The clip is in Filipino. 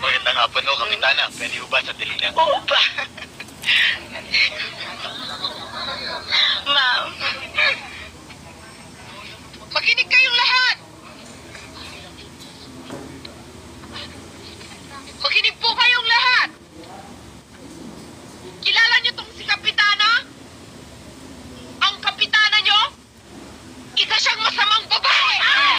Magandang hapon no, Kapitana. Pwede ho ba sa dilingan? Oo ba? Ma'am. Makinig kayong lahat. Makinig po kayong lahat. Kilala niyo tong si Kapitana? Ang Kapitana niyo? Isa siyang masamang babae. Ah!